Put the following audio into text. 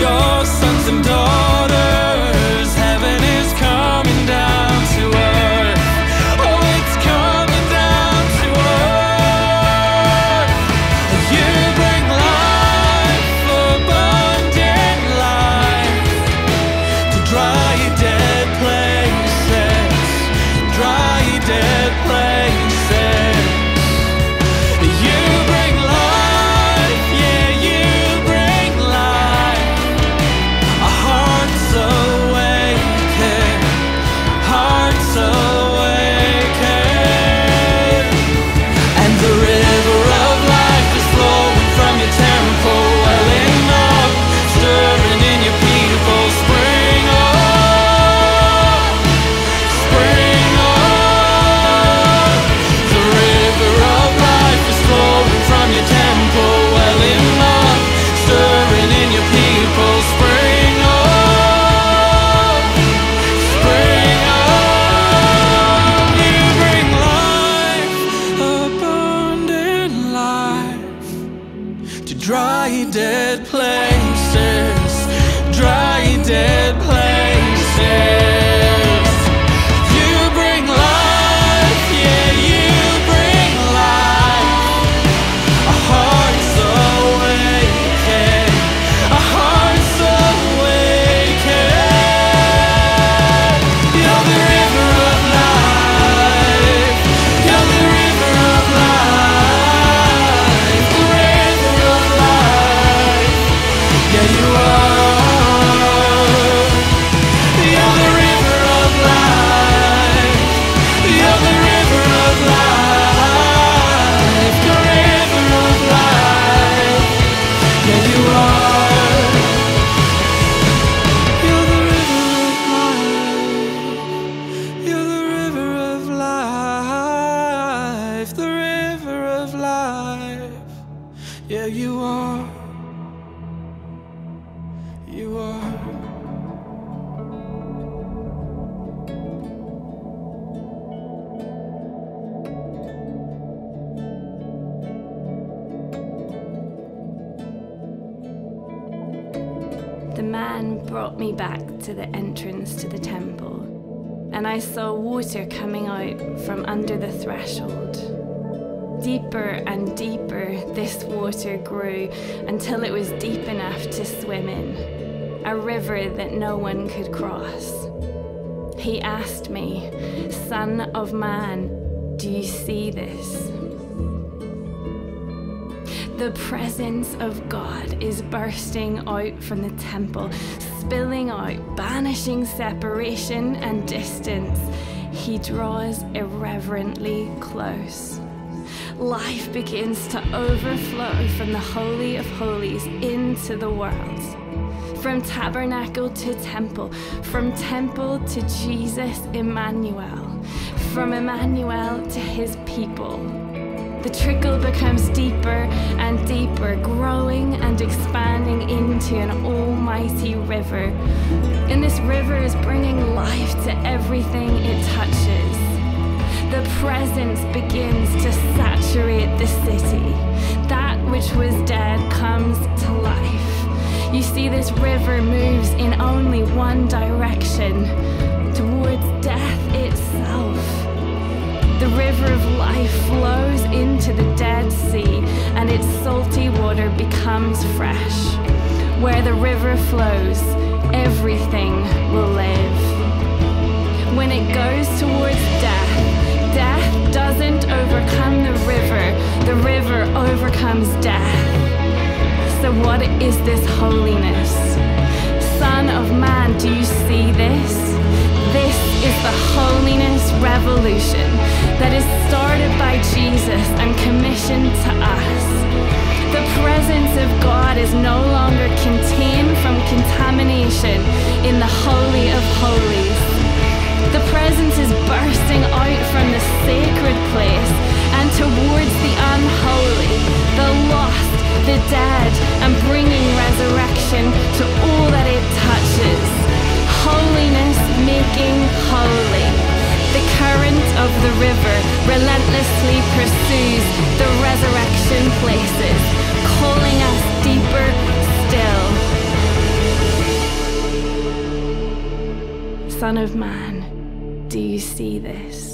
your sons and daughters. Places, brought me back to the entrance to the temple, and I saw water coming out from under the threshold. Deeper and deeper this water grew until it was deep enough to swim in, a river that no one could cross. He asked me, Son of man, do you see this? The presence of God is bursting out from the temple, spilling out, banishing separation and distance. He draws irreverently close. Life begins to overflow from the Holy of Holies into the world. From tabernacle to temple, from temple to Jesus Emmanuel, from Emmanuel to his people. The trickle becomes deeper and deeper, growing and expanding into an almighty river. And this river is bringing life to everything it touches. The presence begins to saturate the city. That which was dead comes to life. You see, this river moves in only one direction towards death itself. The river of life flows into the Dead Sea, and its salty water becomes fresh. Where the river flows, everything will live. When it goes towards death, death doesn't overcome the river, the river overcomes death. So, what is this holiness? Son of man, do you see this? Is the holiness revolution that is started by Jesus and commissioned to us. The presence of God is no longer contained from contamination in the Holy of Holies. The presence is bursting out from the sacred place and towards the unholy, the river relentlessly pursues the resurrection places, calling us deeper still. Son of man, do you see this?